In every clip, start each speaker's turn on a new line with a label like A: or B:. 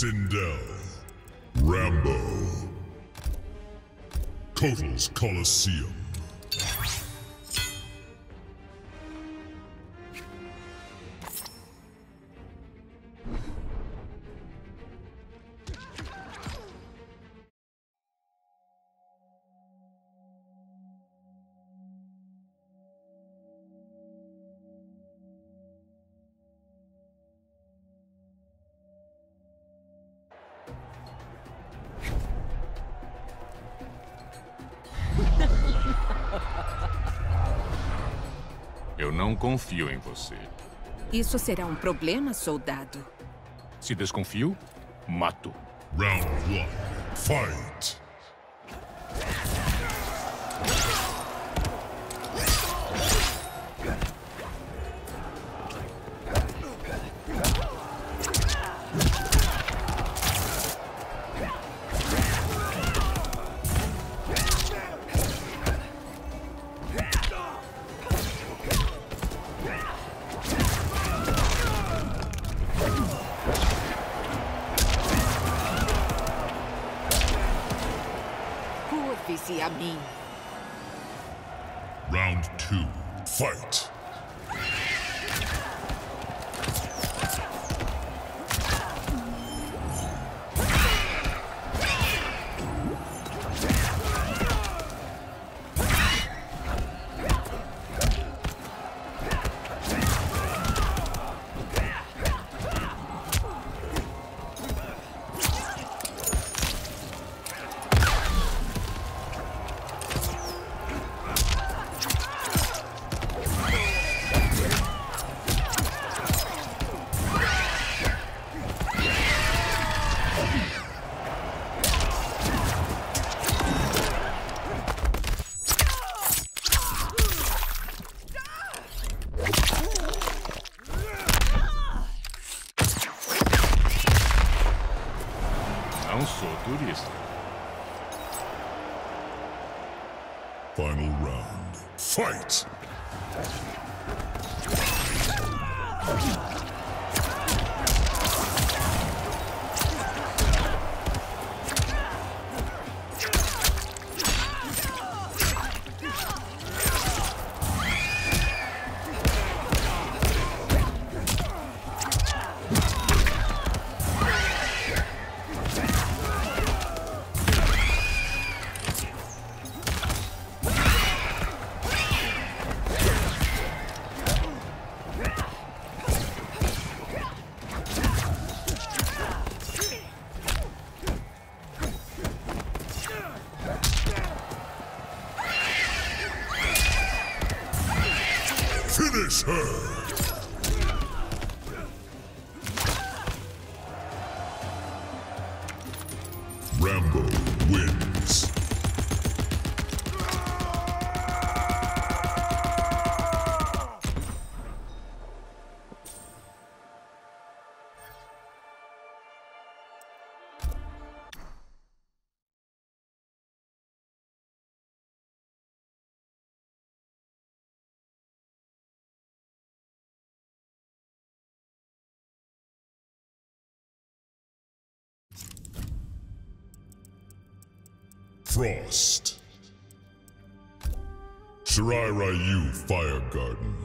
A: Sindel. Rambo. Kotal's Coliseum.
B: Não confio em você.
C: Isso será um problema, soldado.
B: Se desconfio, mato.
A: Round one. Fight! Frost. Shirai Ryu Fire Garden.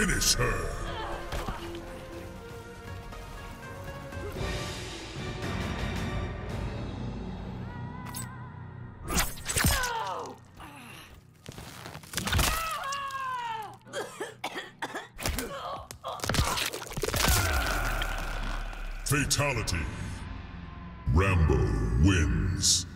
A: Finish her! Fatality. Rambo wins.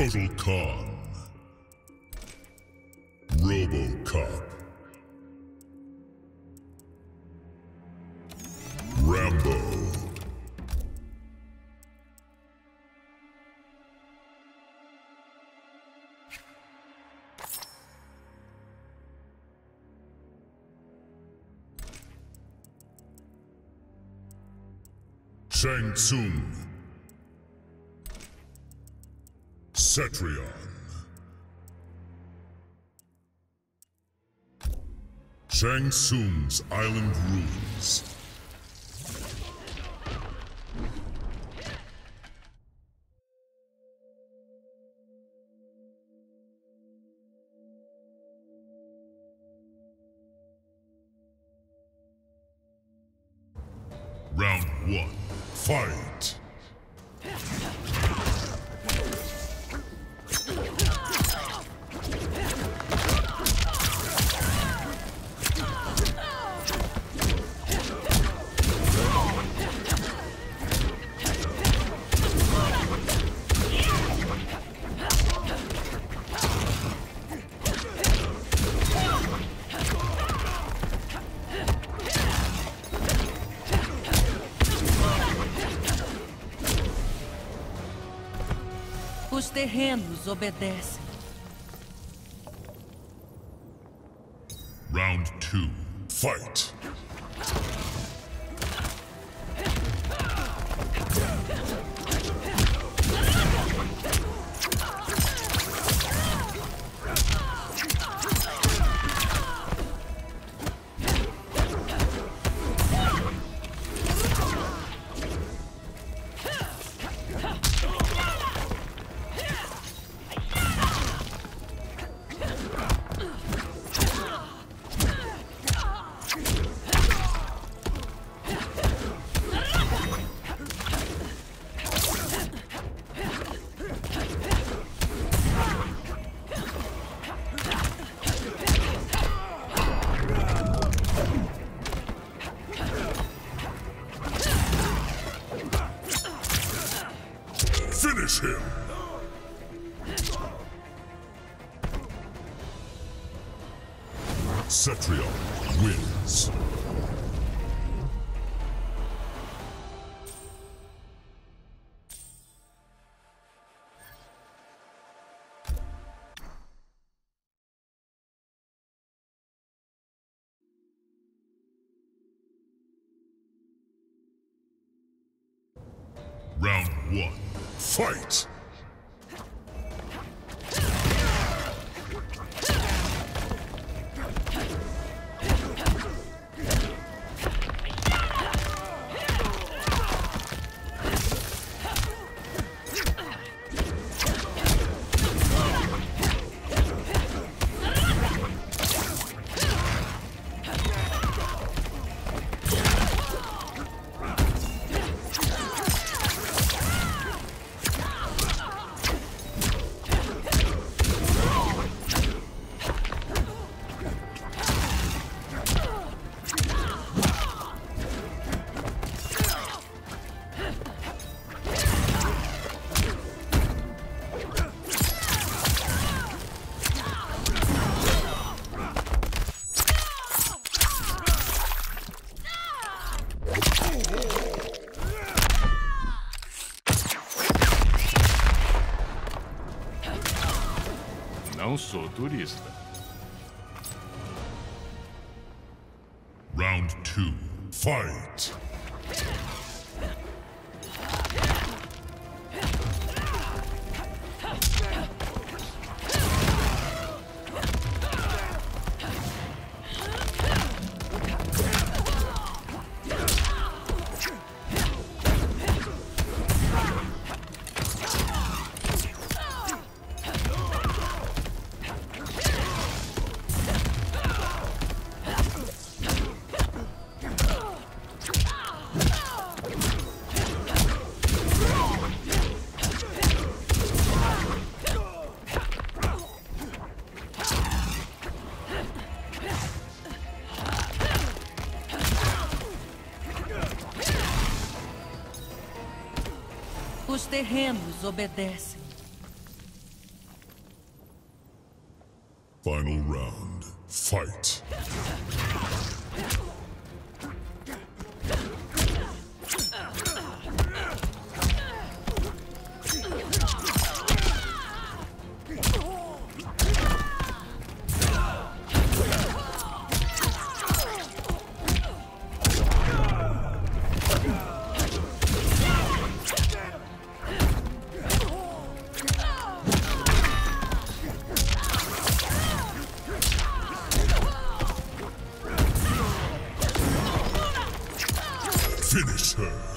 A: Kotal Kahn. Robocop. Rambo. Shang Tsung. Cetrion. Shang Tsung's Island Ruins.
D: Terrenos
A: one. Fight! Round two. Fight!
D: Terrenos obedecem.
A: Finish her!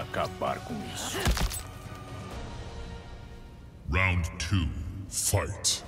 B: Acabar com isso.
A: Round two, fight.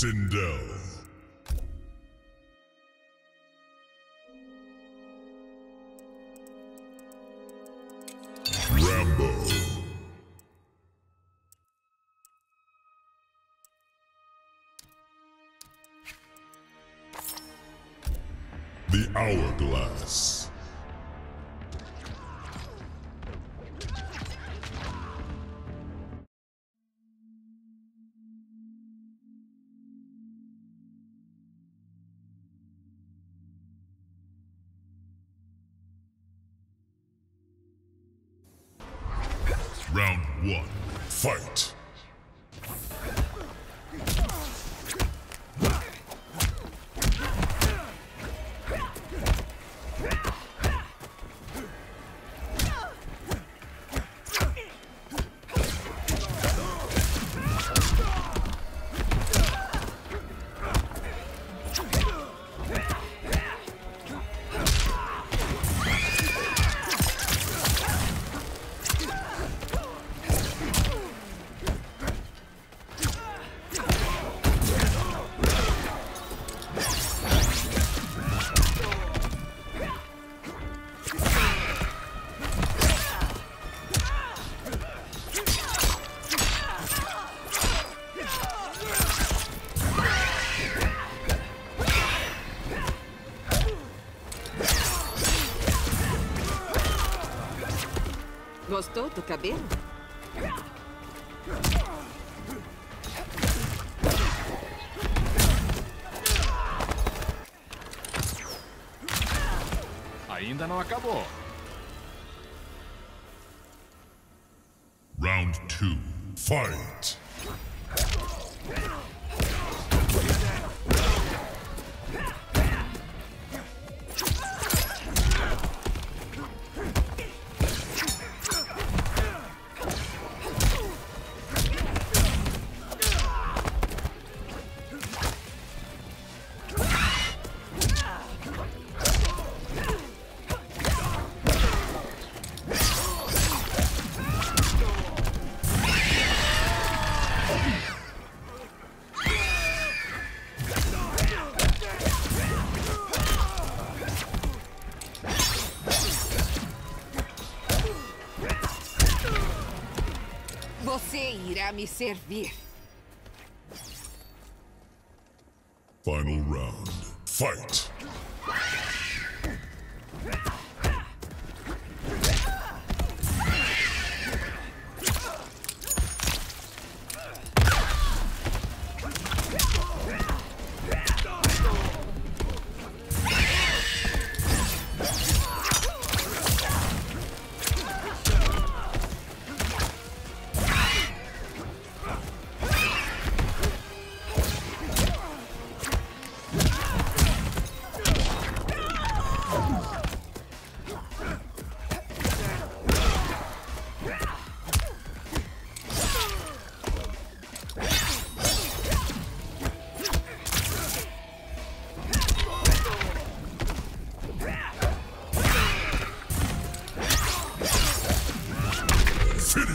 A: Sindel.
C: Gostou do cabelo?
B: Ainda não acabou.
A: Round two, fight.
C: Me servir.
A: Final round, fight.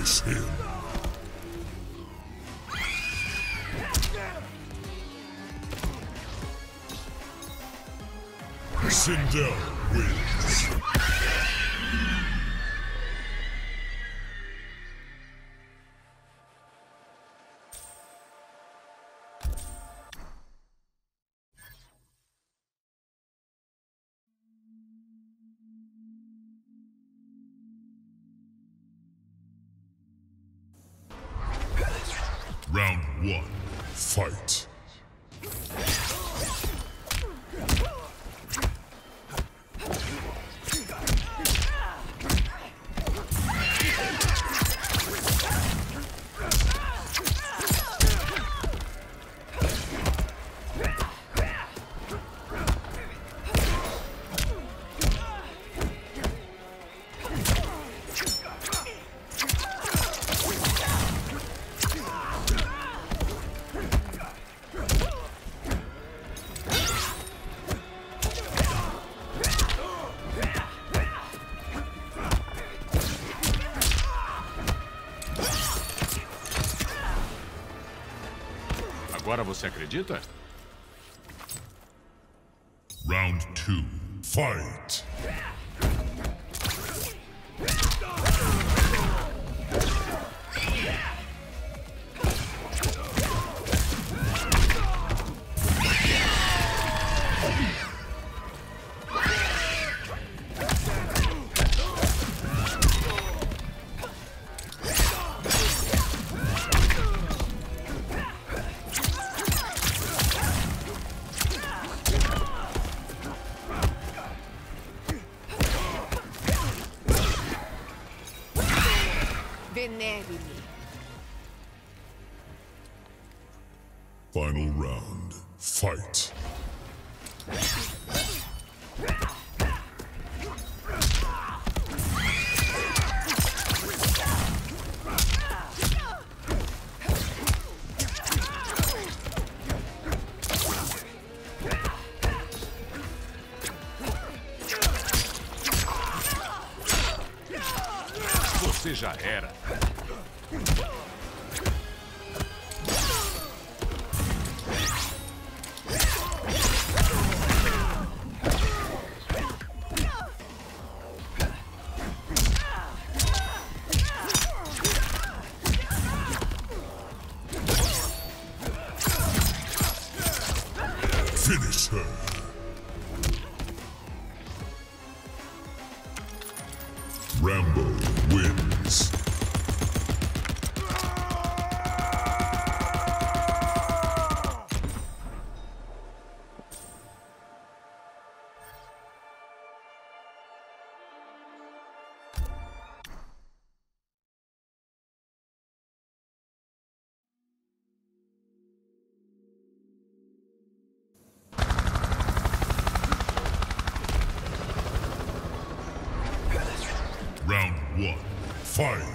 A: Face him. Sindel.
B: Agora você acredita?
A: Round 2. Fight! Fight!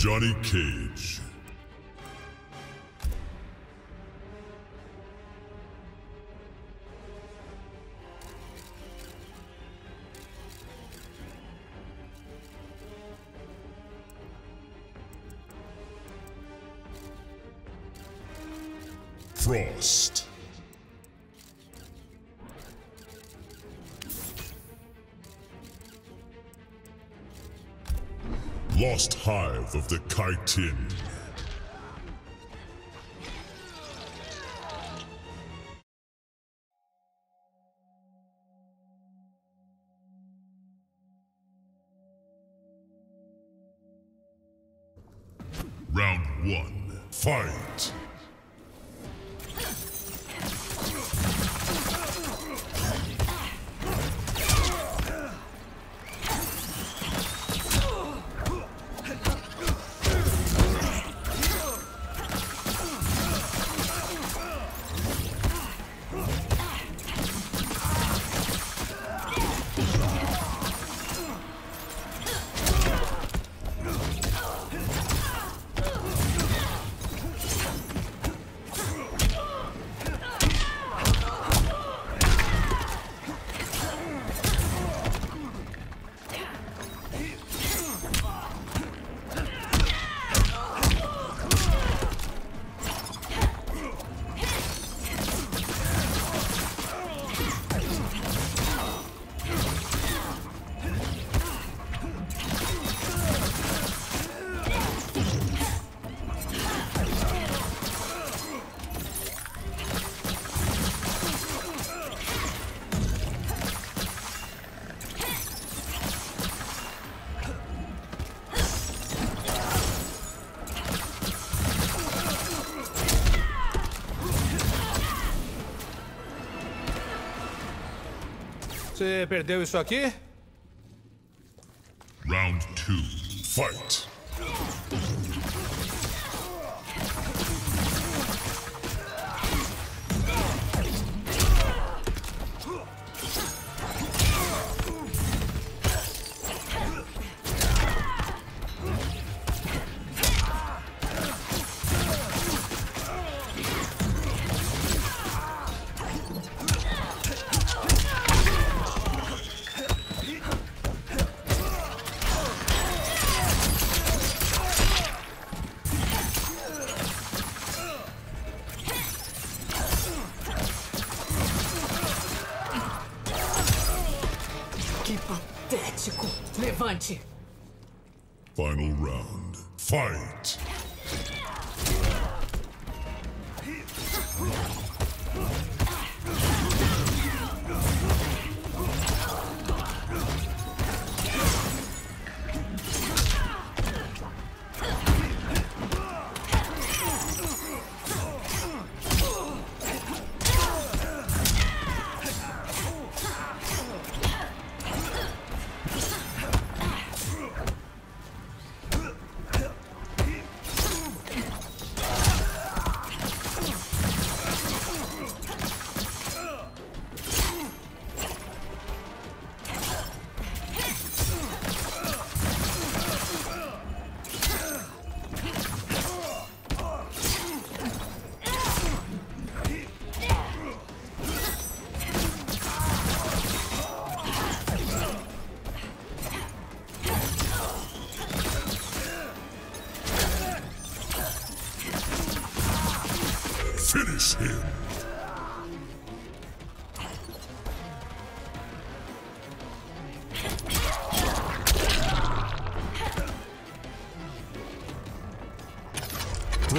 A: Johnny Cage. Lost Hive of the Kytinn. Round one, fight!
E: Perdeu isso aqui?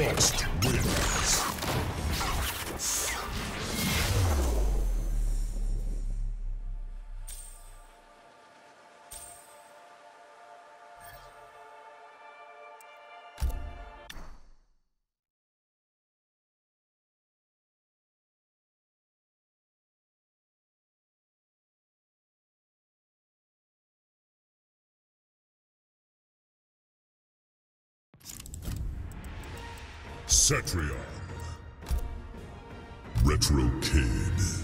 A: Frost wins. Cetrion. Retro Kid.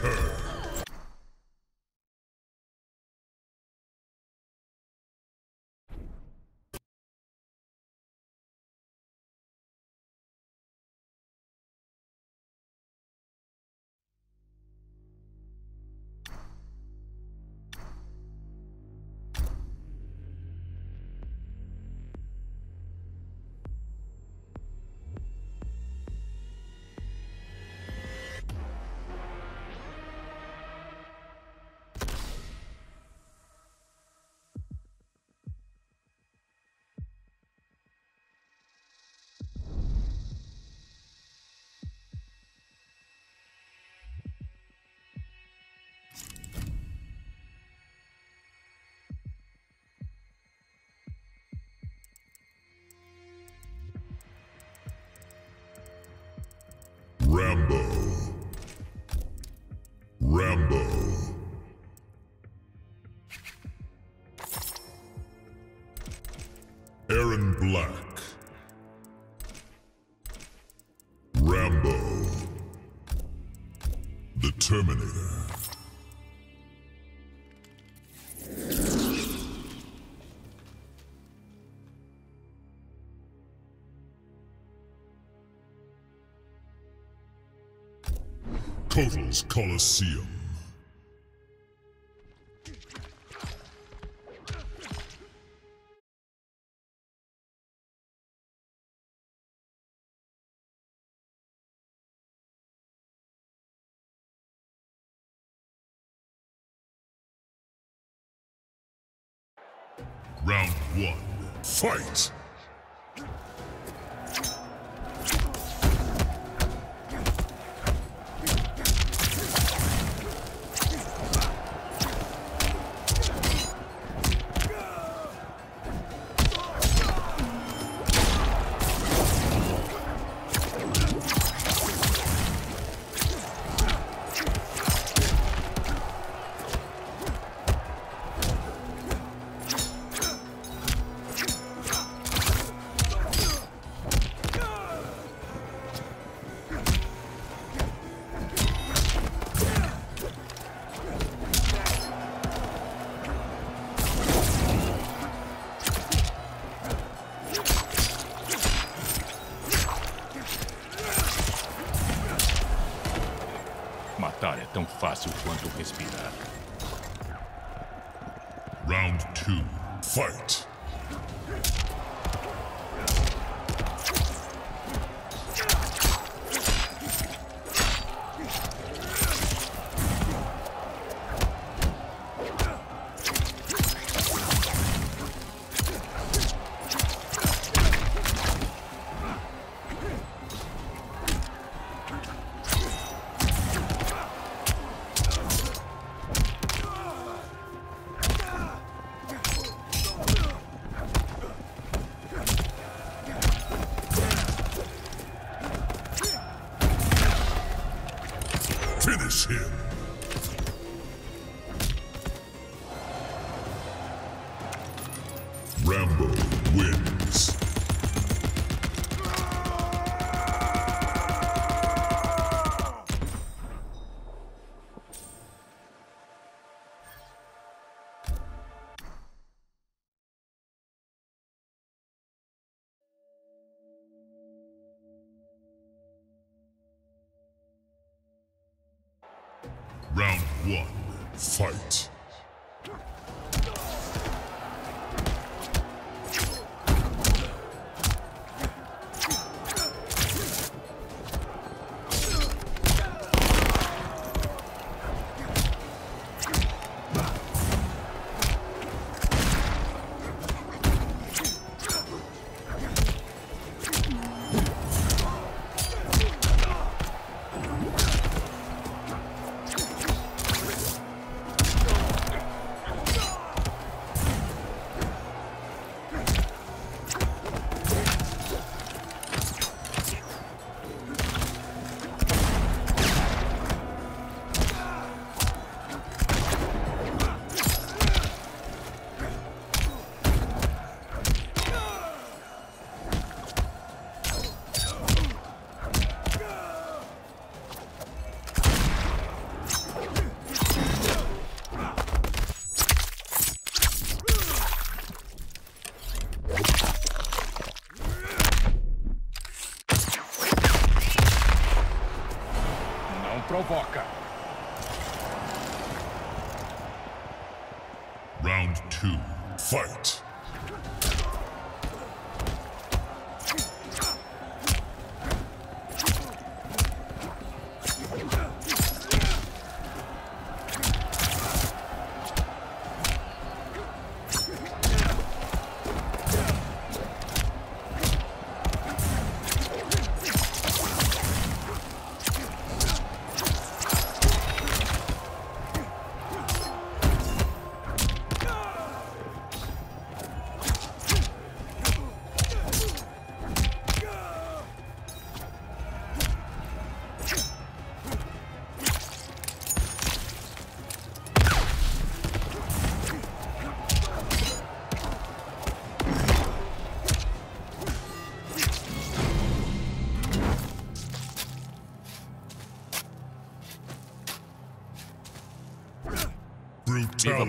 A: Finish Rambo. Kotal's Coliseum. Round one. Fight.
B: Viva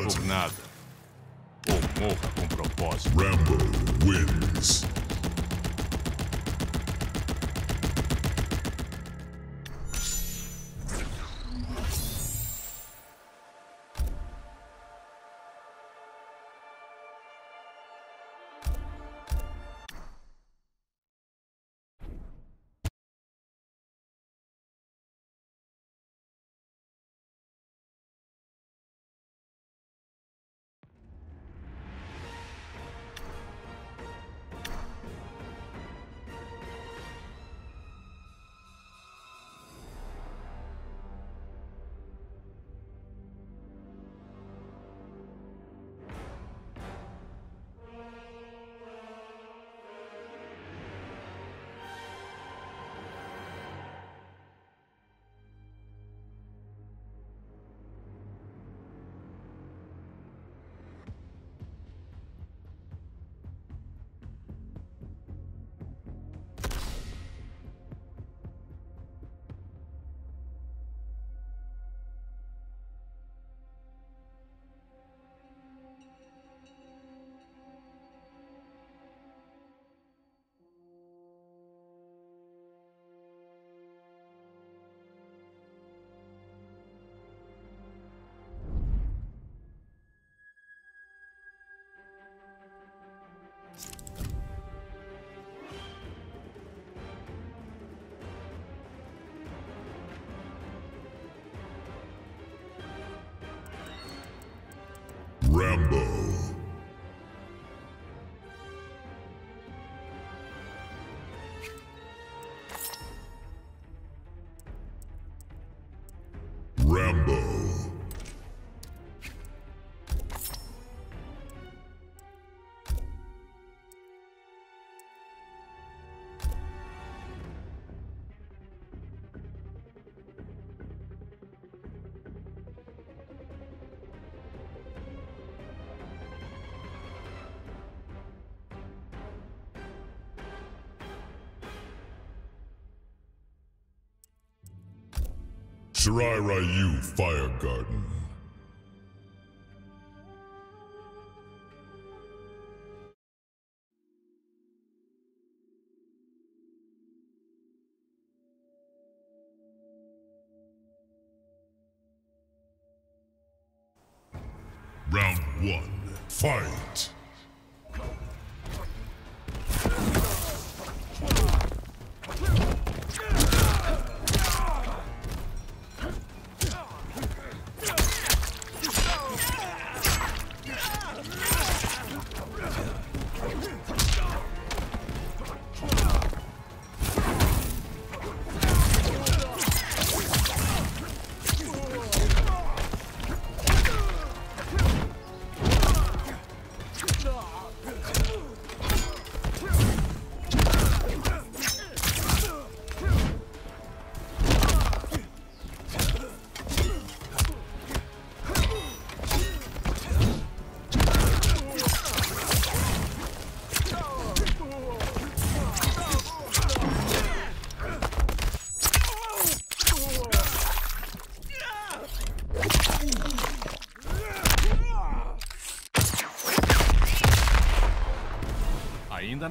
A: Shirai Ryu Fire Garden.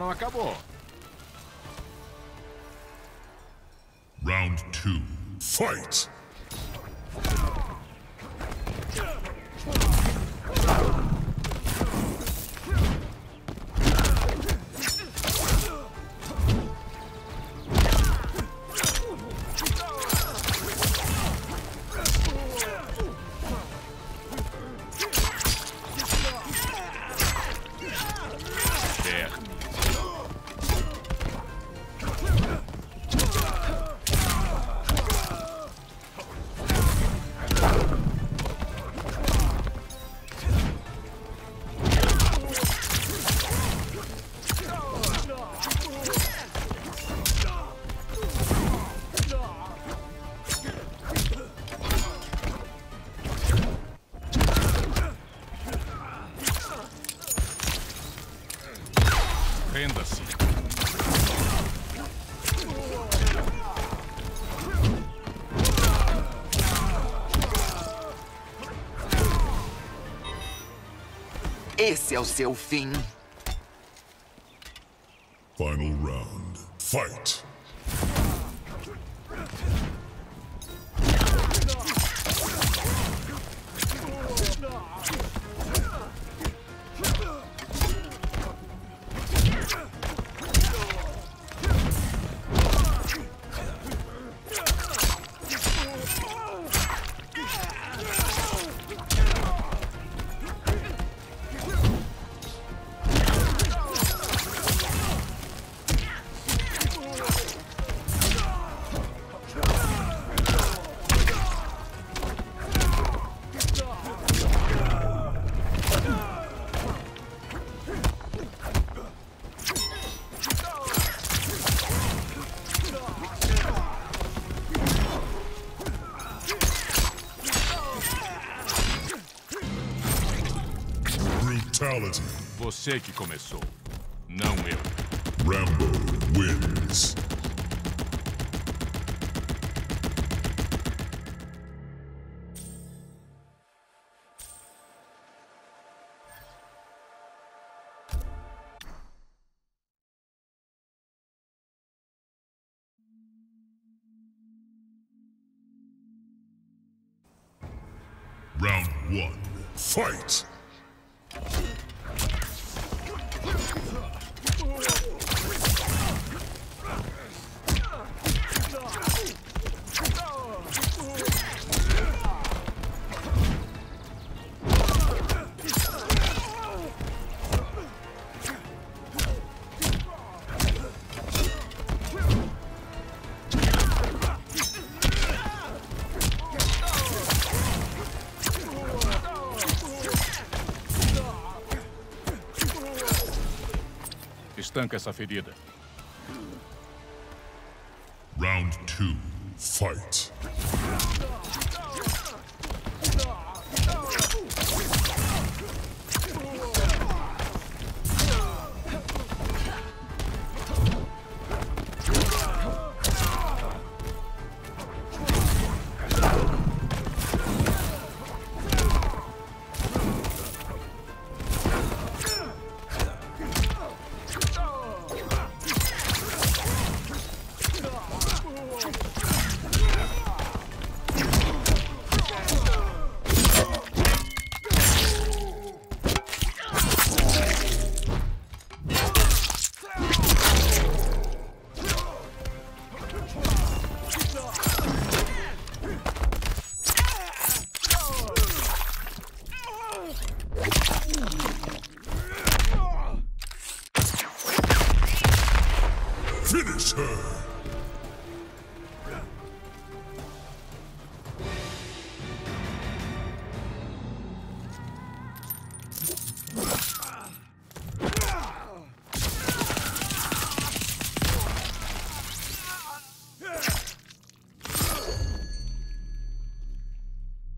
B: Não acabou.
F: Esse é o seu fim.
A: Final round, fight!
B: Você que começou. Estanca essa ferida.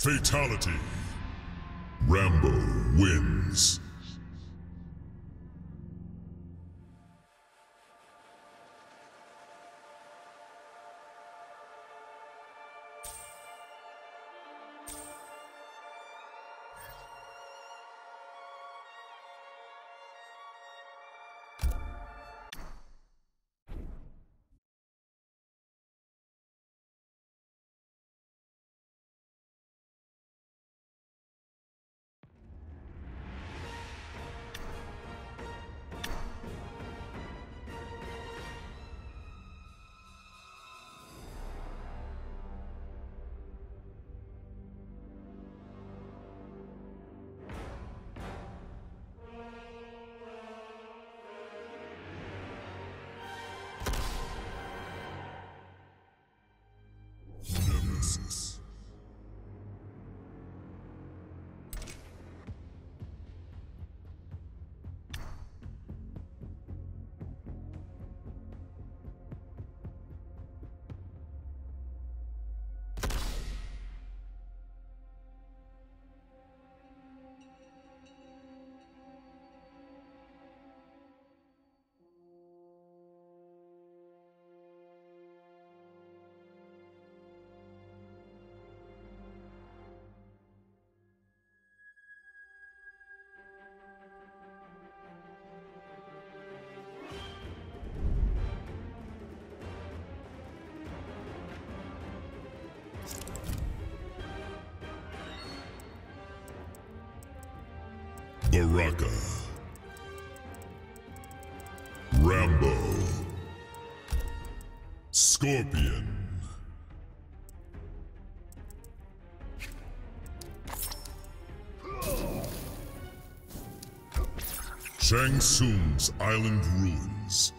A: Fatality. Rambo wins. Baraka. Rambo. Scorpion. Shang Tsung's Island Ruins.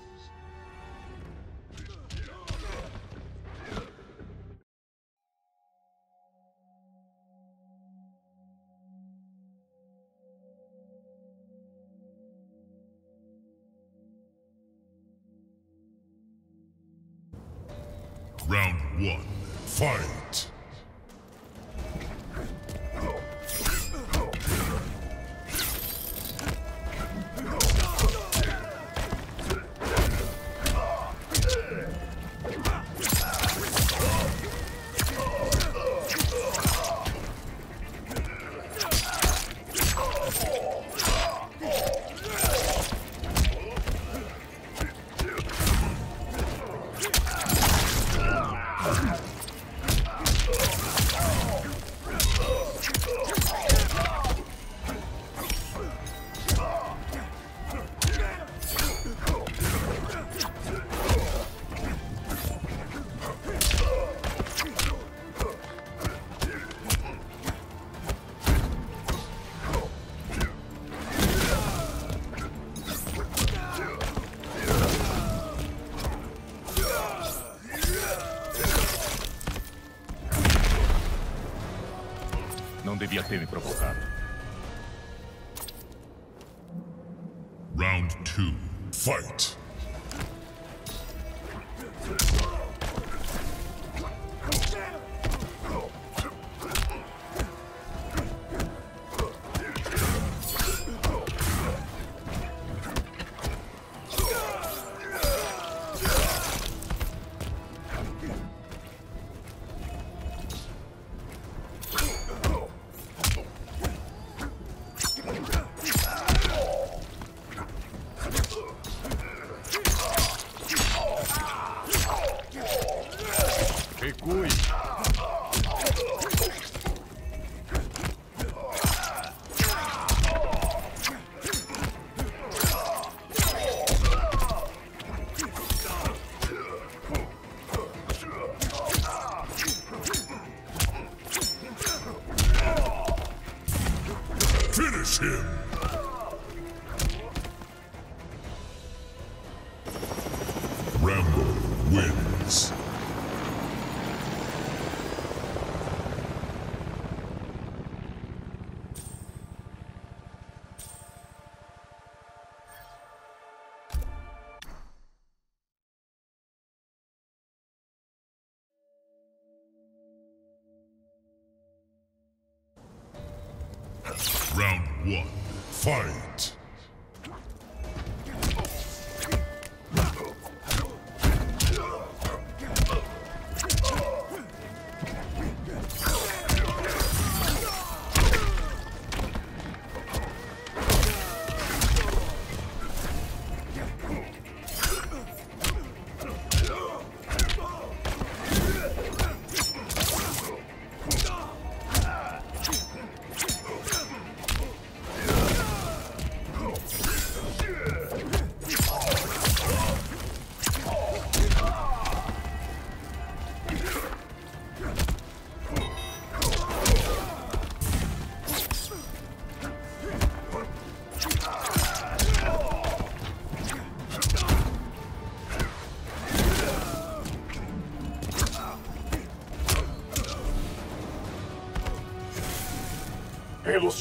A: One. Fight.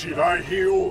G: Pelos I Ryu.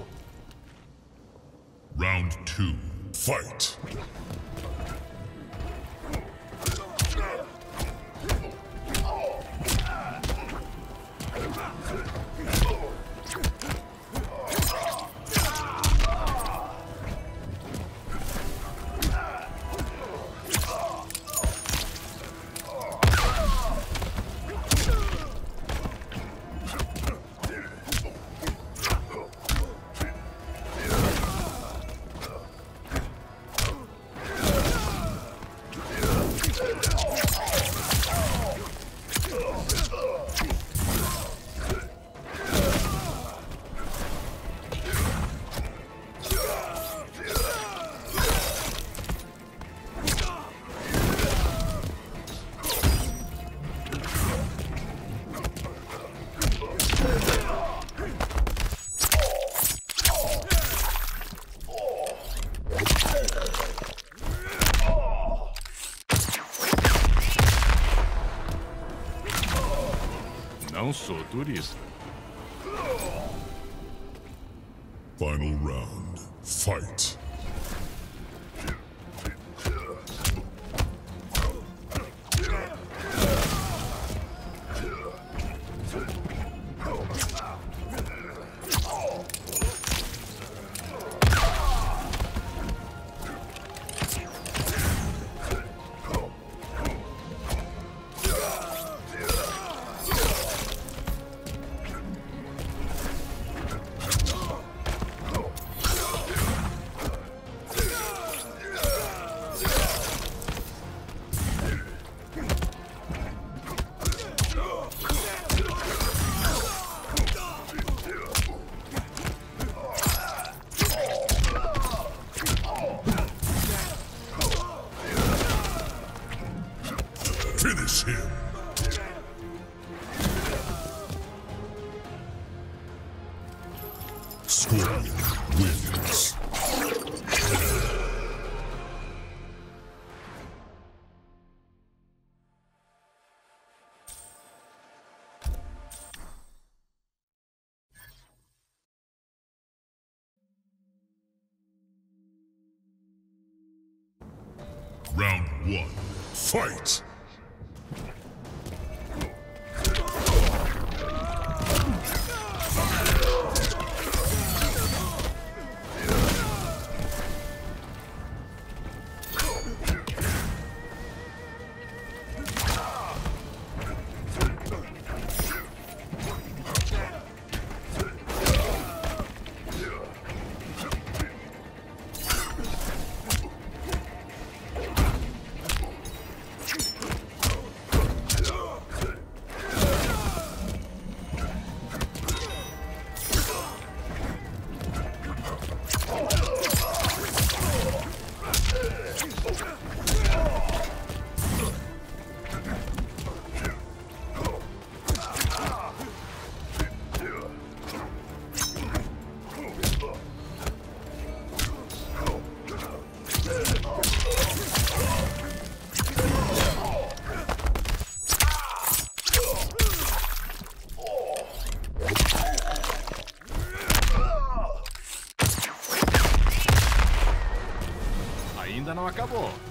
B: Não sou turista.
A: Final round. Fight.
B: Fight!
A: Não acabou.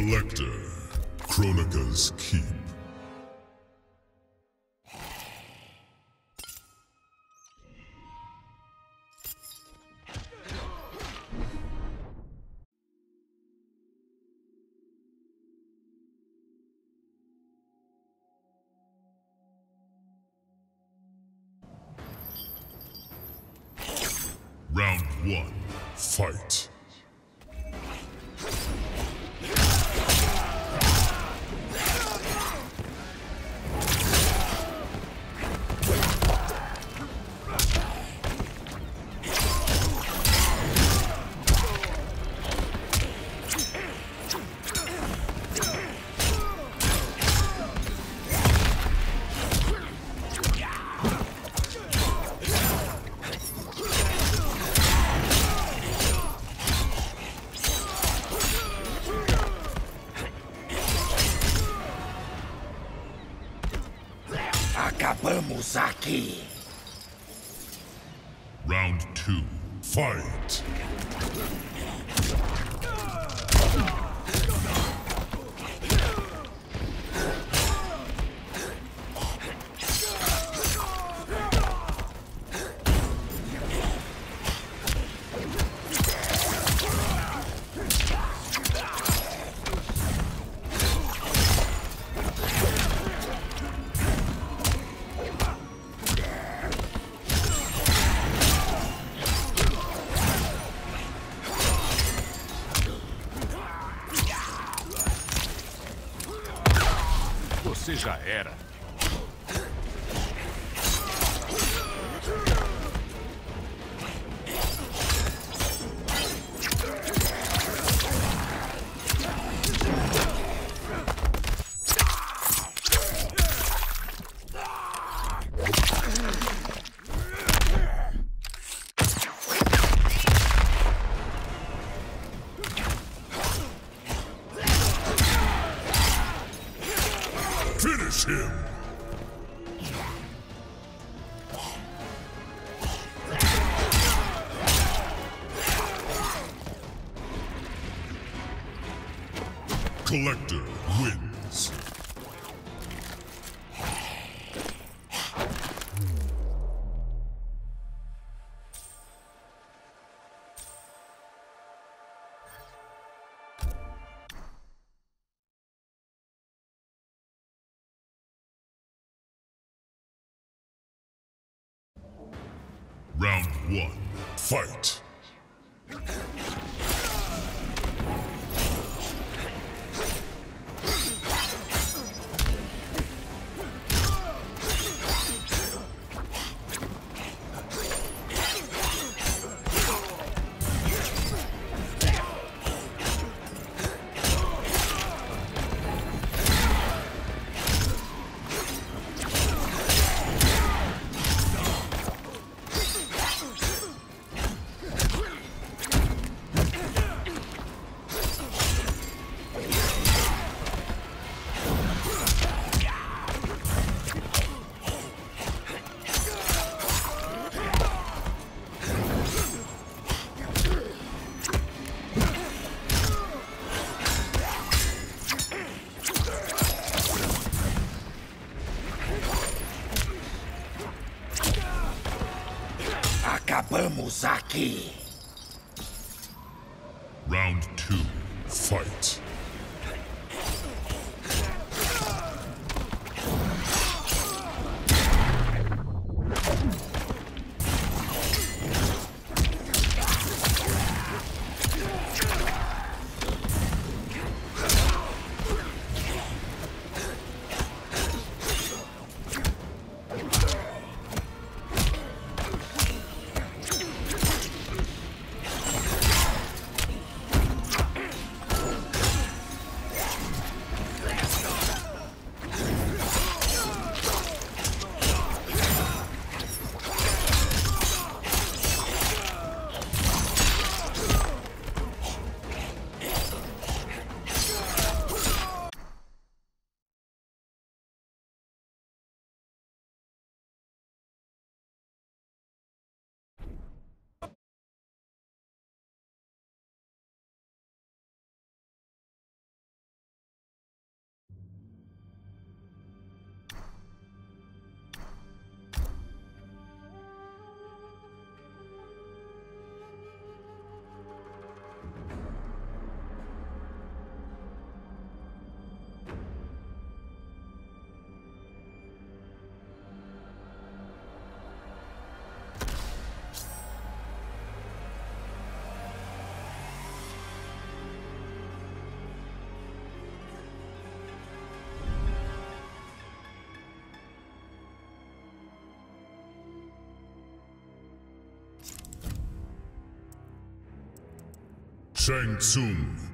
A: Collector. Kronika's Keep. Him. Collector Fight.
H: Acabamos
A: Shang Tsung.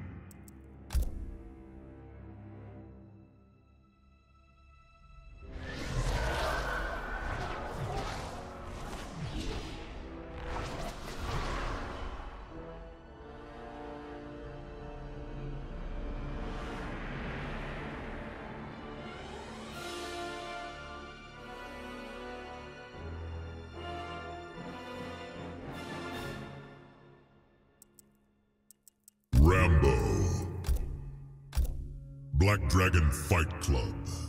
A: Black Dragon Fight Club.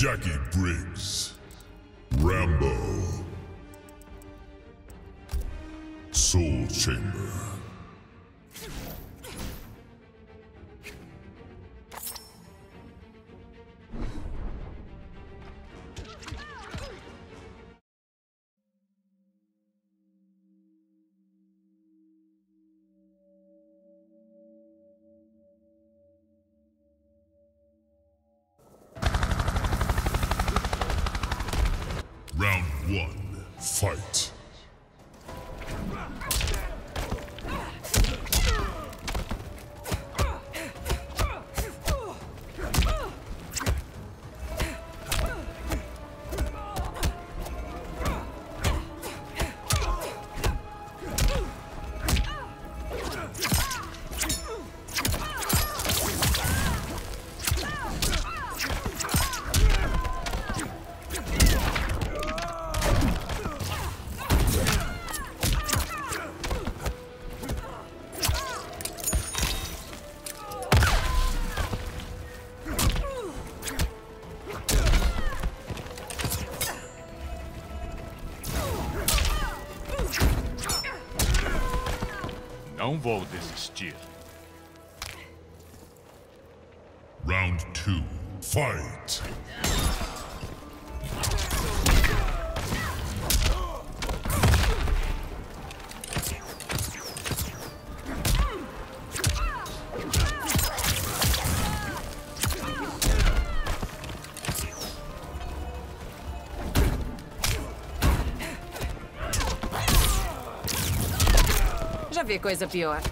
A: Jacqui Briggs. Rambo. One. Fight.
B: Vou desistir.
I: ver coisa pior.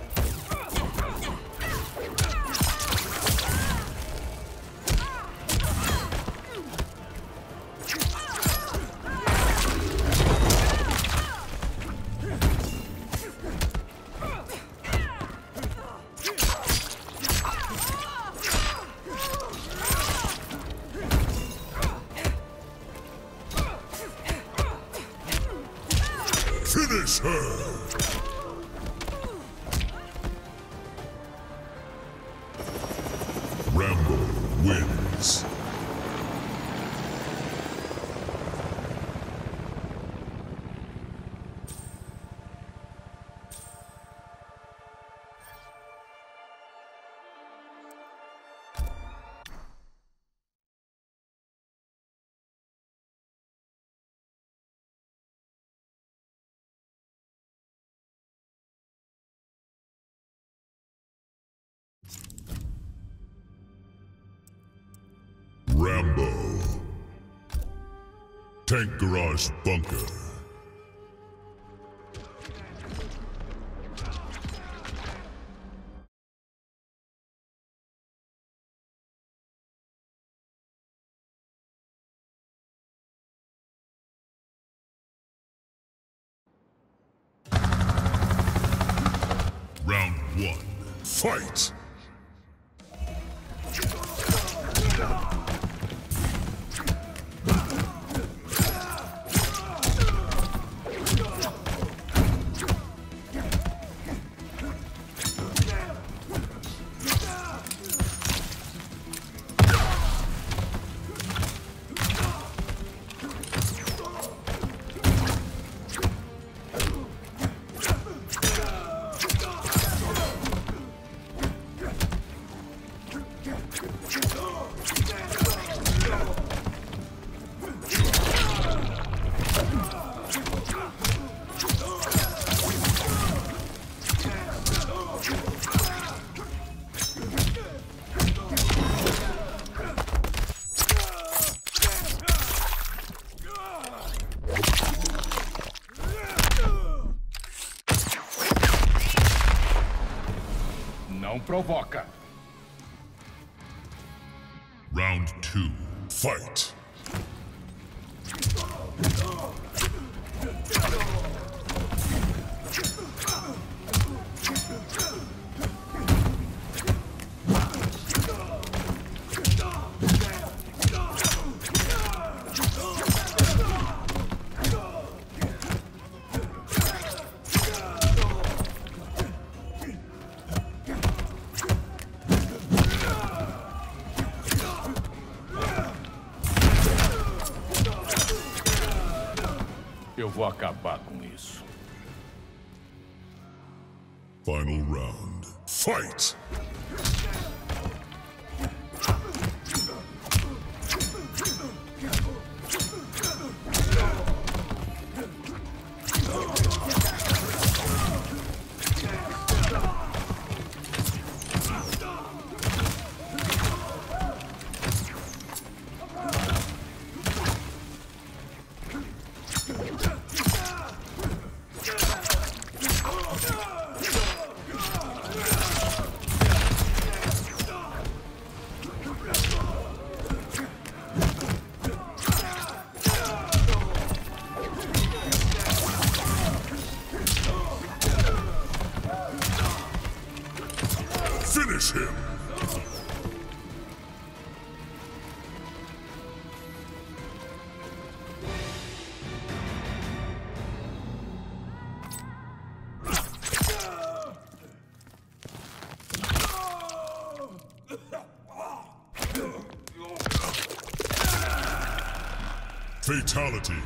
A: Tank Garage Bunker.
B: Provoca.
A: Round two. Fight!
B: Vou acabar com isso.
A: Final round. Fight! Fatality.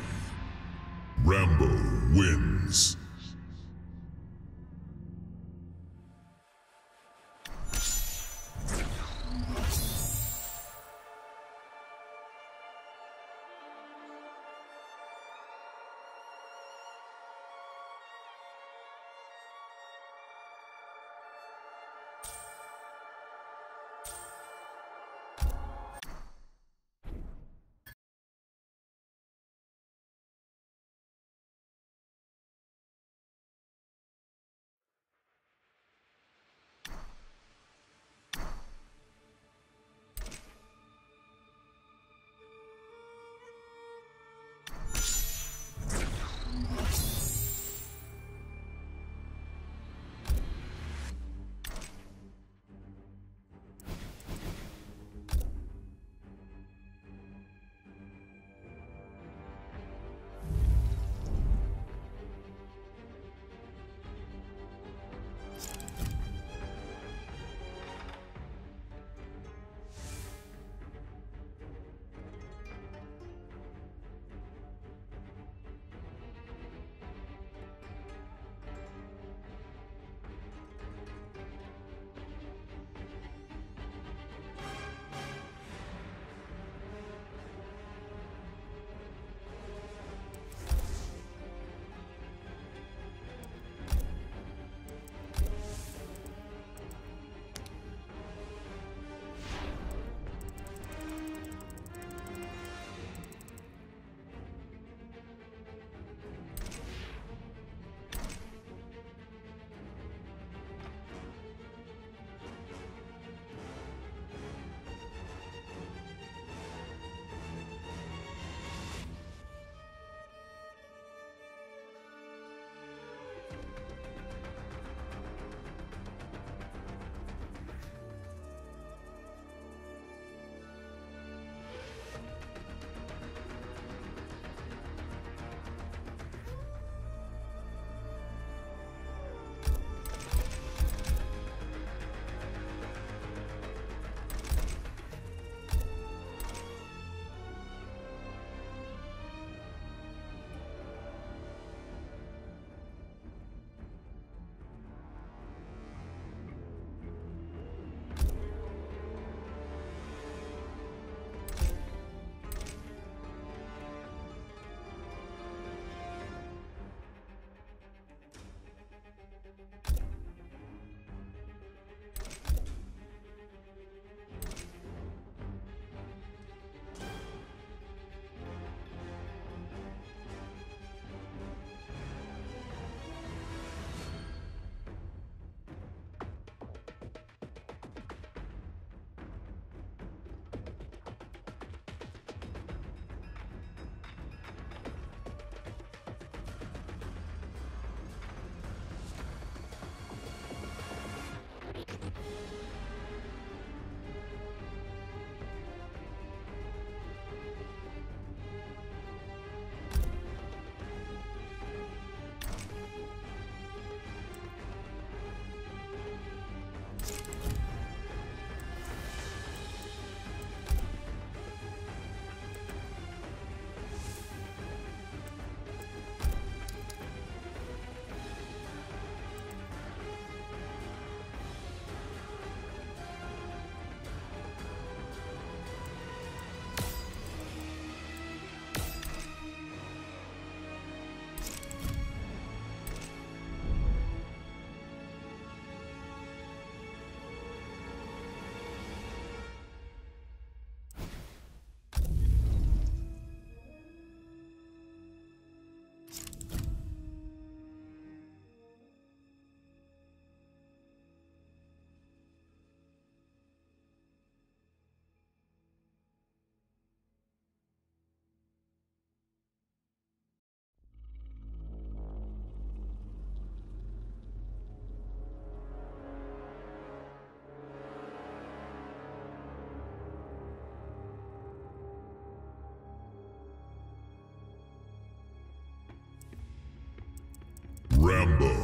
A: Rambo.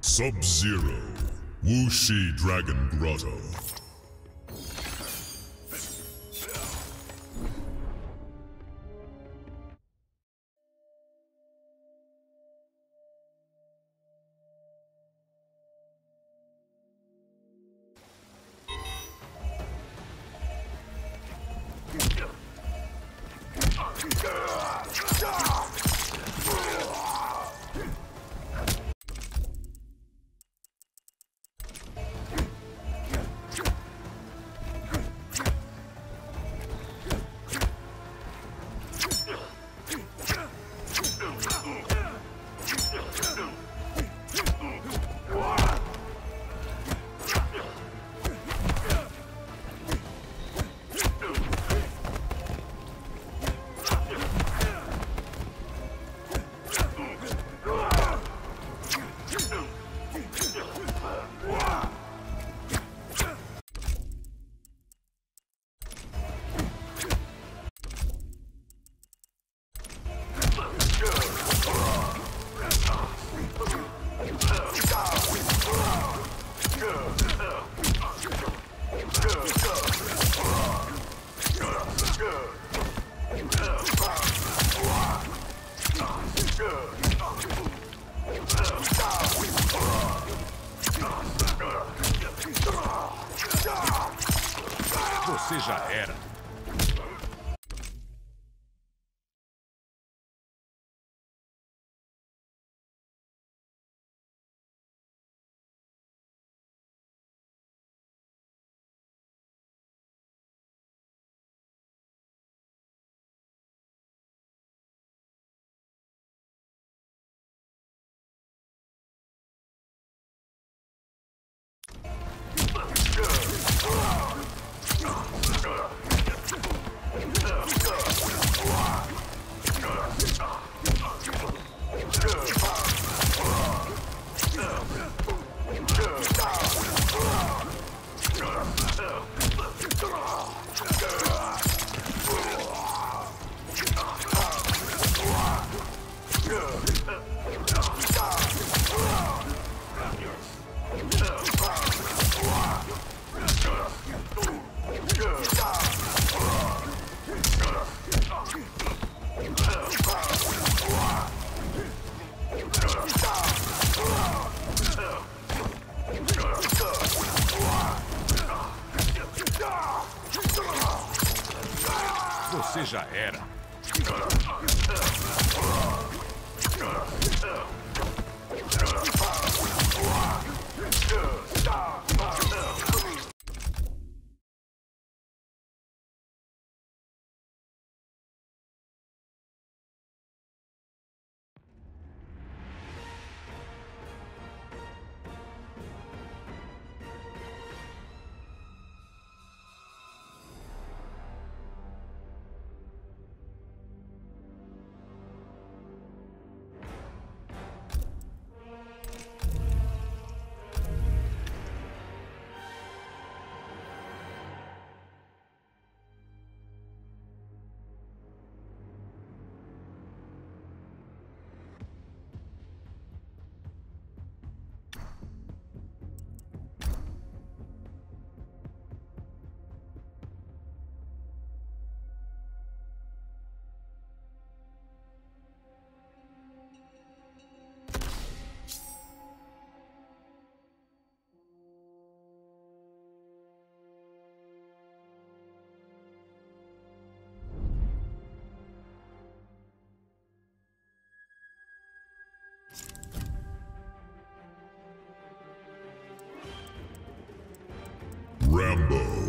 A: Sub-Zero. Wuxi Dragon Grotto.
B: Você
A: Rambo.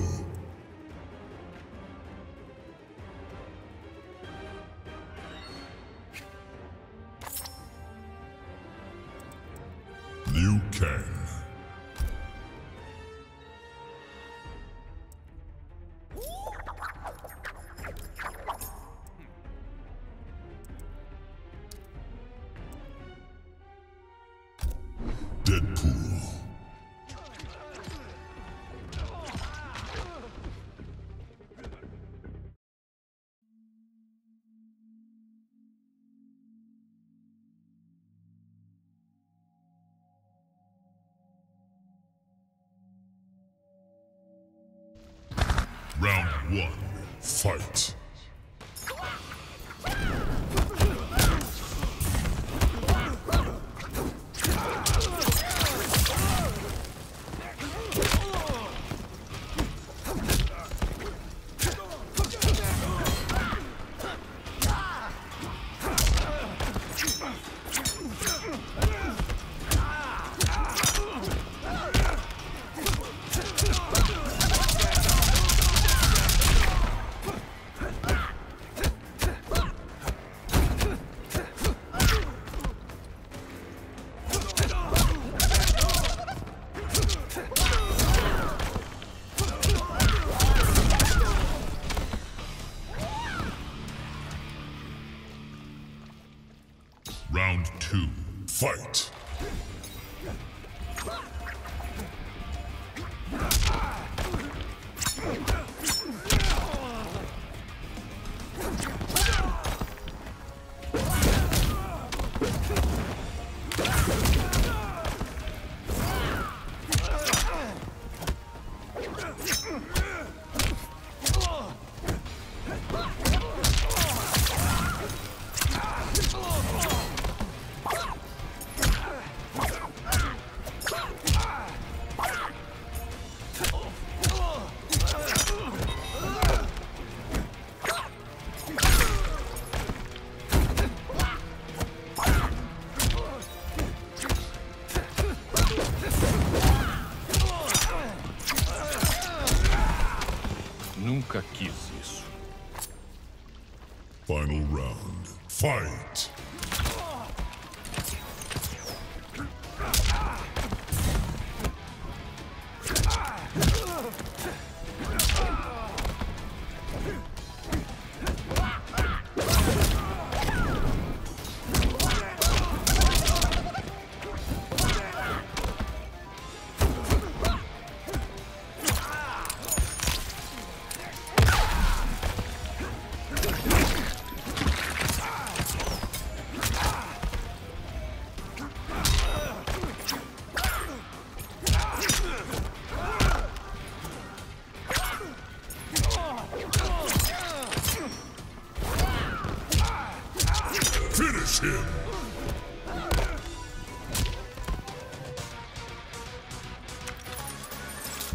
A: One. Fight.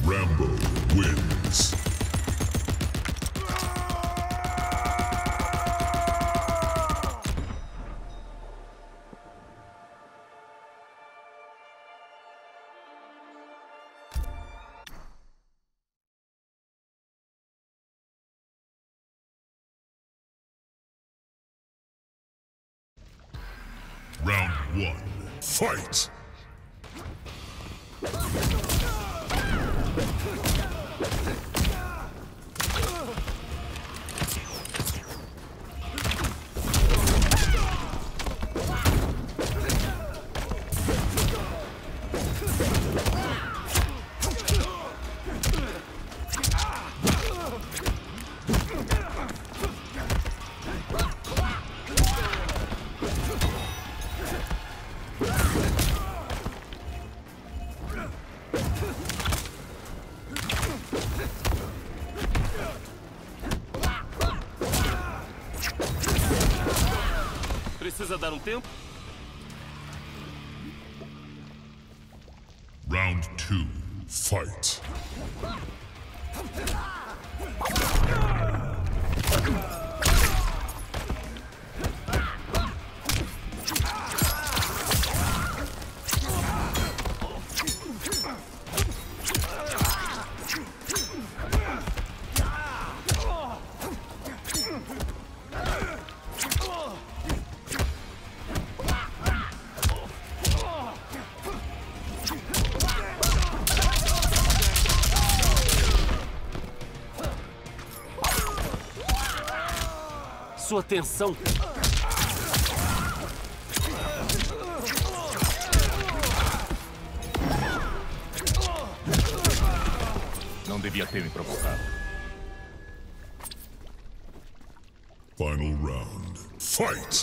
A: Rambo wins. Round one. Fight.
I: Dar um tempo? Sua atenção.
B: Não devia ter me provocado.
A: Final round. Fight.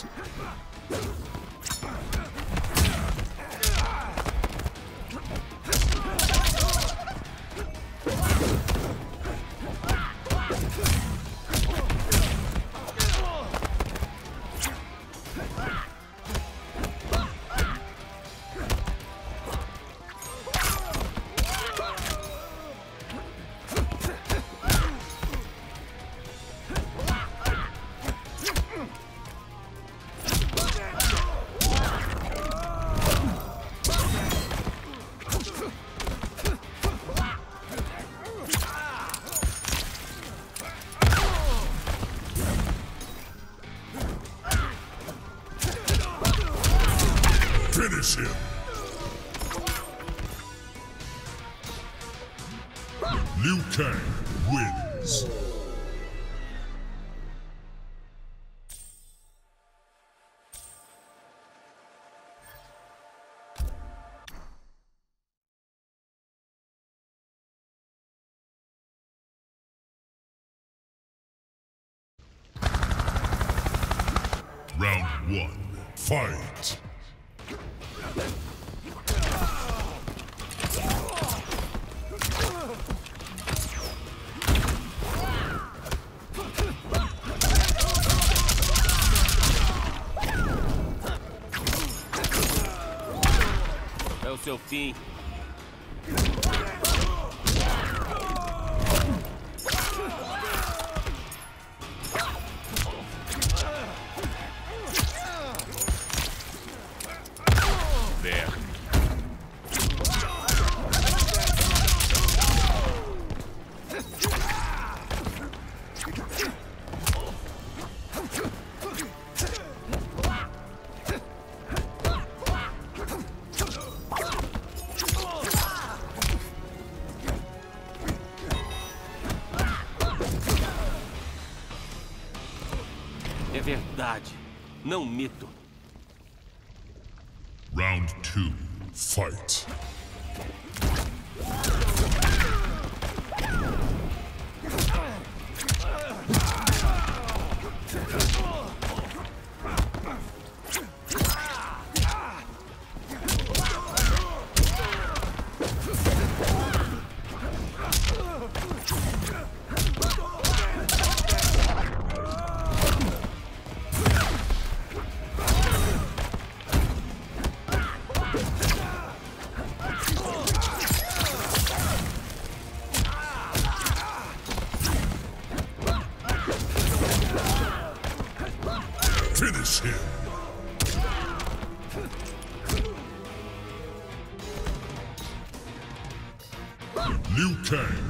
I: Seu fim.
A: Liu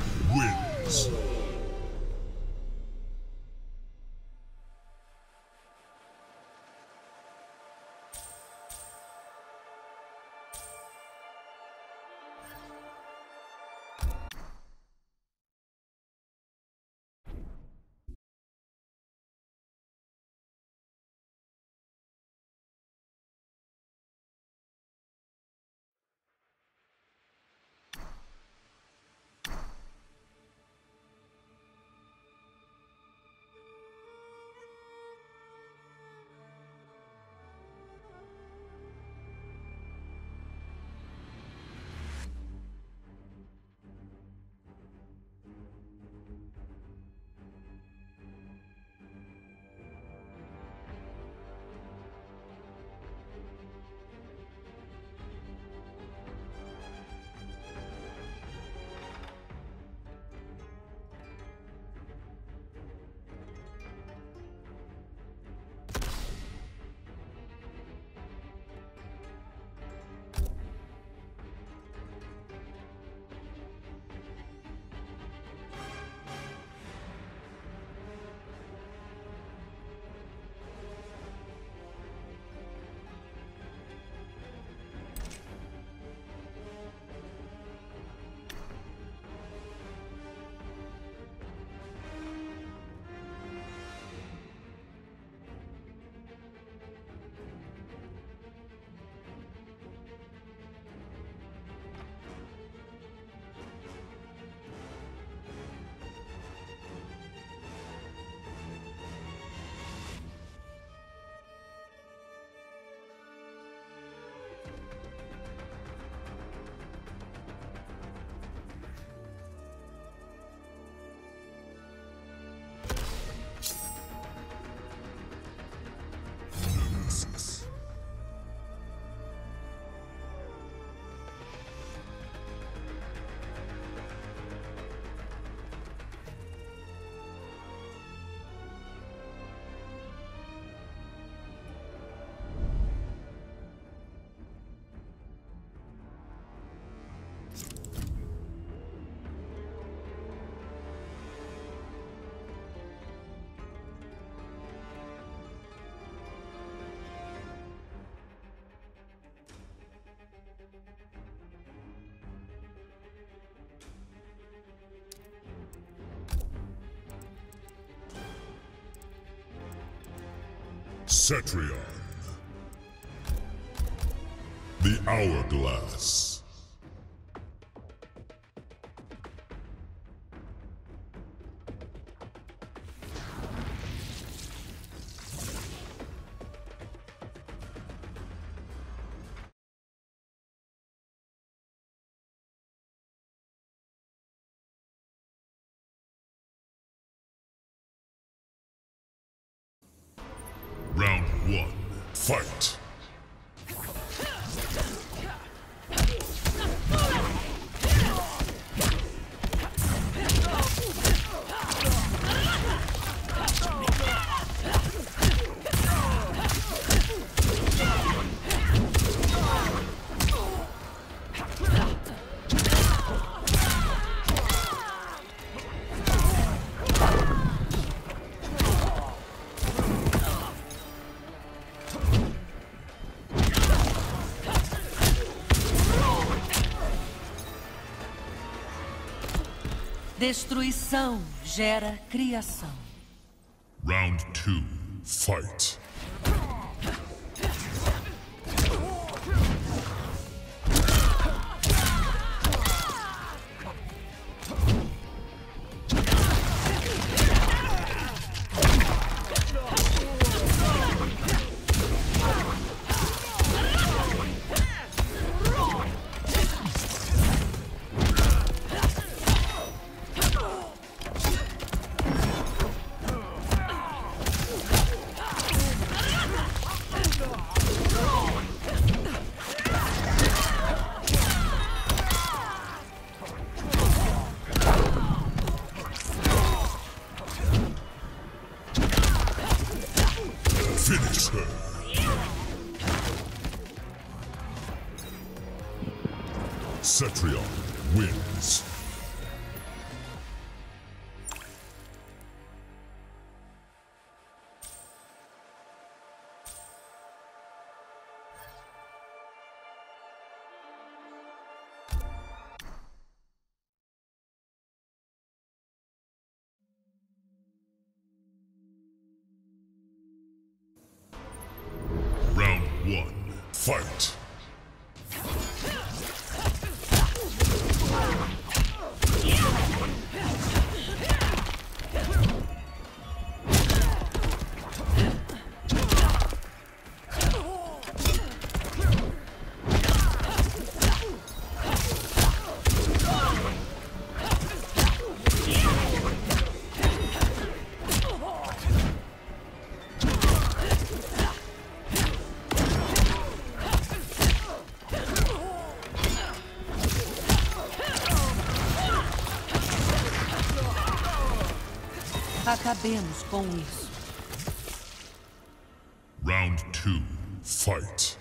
A: Cetrion. The Hourglass.
D: Destruição gera criação. Acabemos com isso.
A: Round two, fight.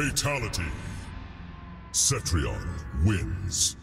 A: Fatality. Cetrion wins.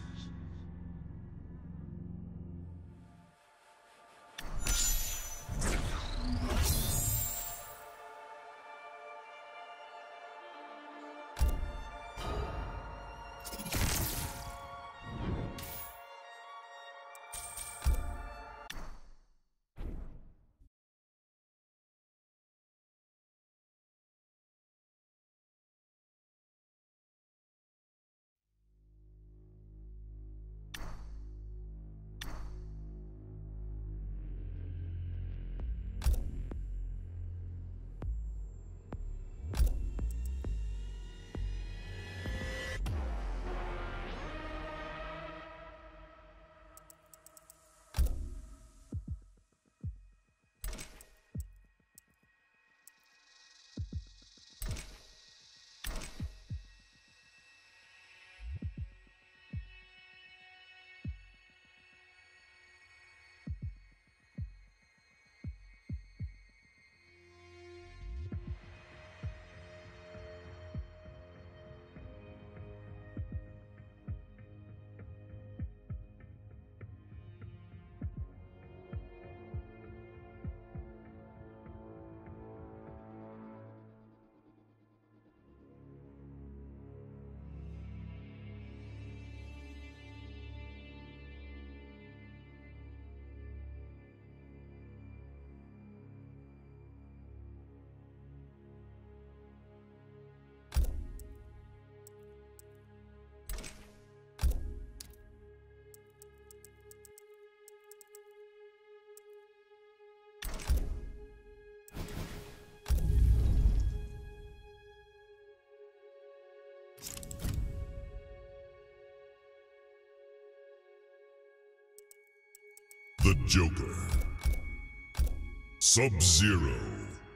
A: The Joker. Sub Zero.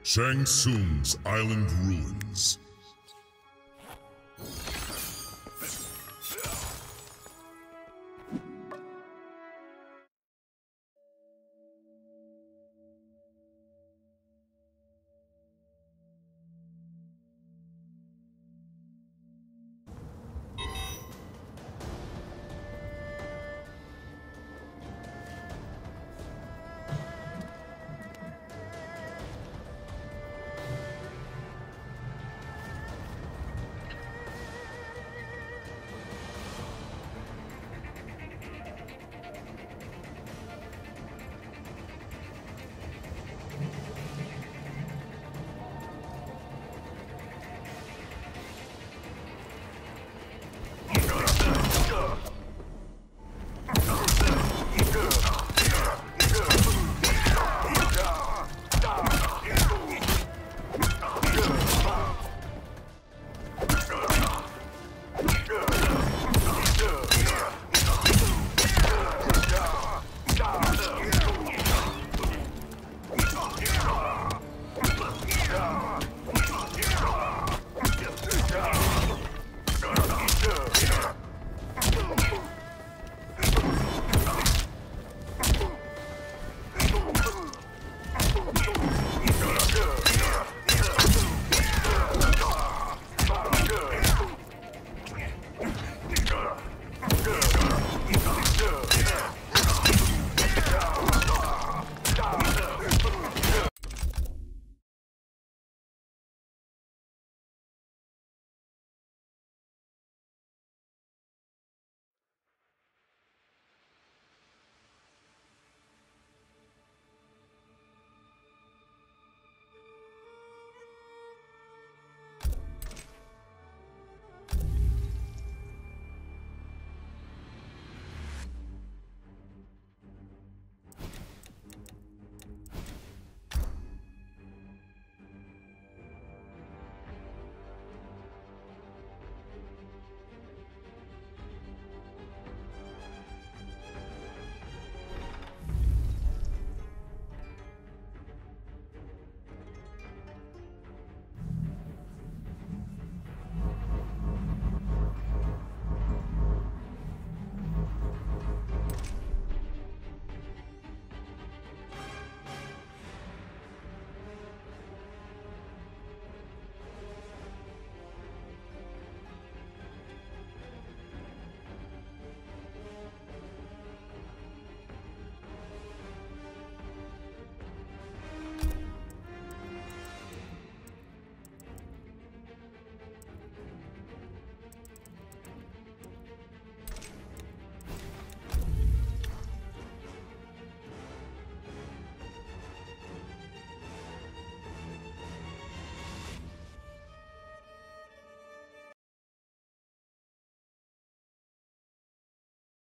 A: Shang Tsung's Island Ruins.